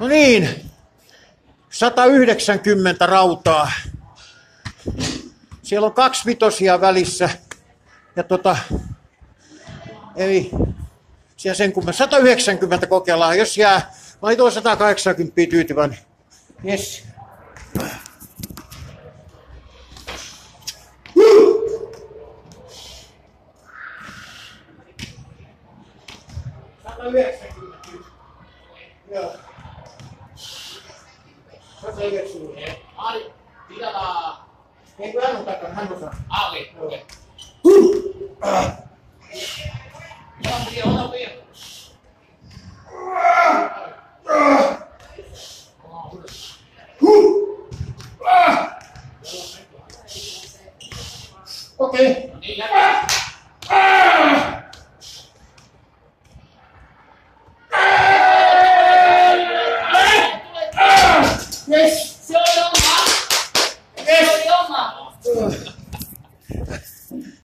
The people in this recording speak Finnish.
No niin, 190 rautaa. Siellä on kaksi vitosia välissä. Ja tota, eli siellä sen kun me 190 kokeillaan, jos jää, mä olin 180 tyytyväinen. Yes. Joo. oke, ini iya. Yes. Solo ma. Yes. Solo ma.